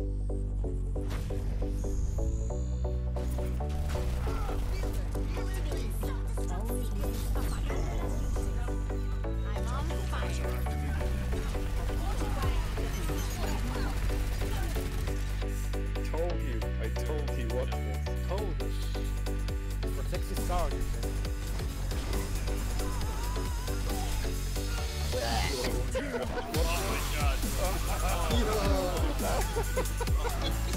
Told you. I told you. Watch this. Told. Protect his target. Ha ha ha ha!